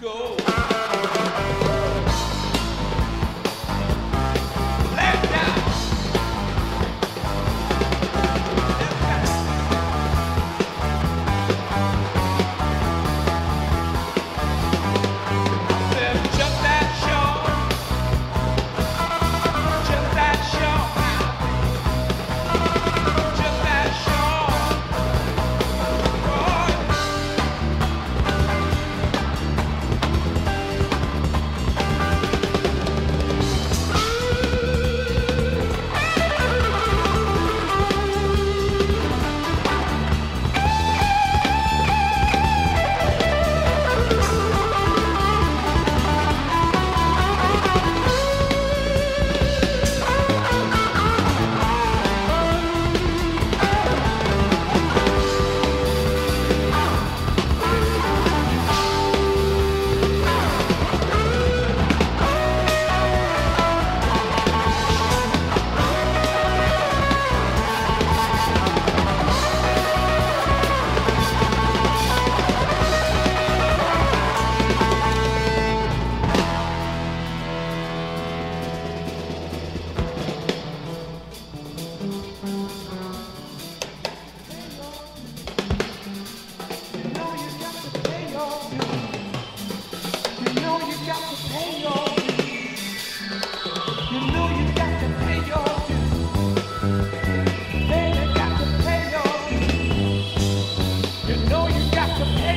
go. You know you got to pay.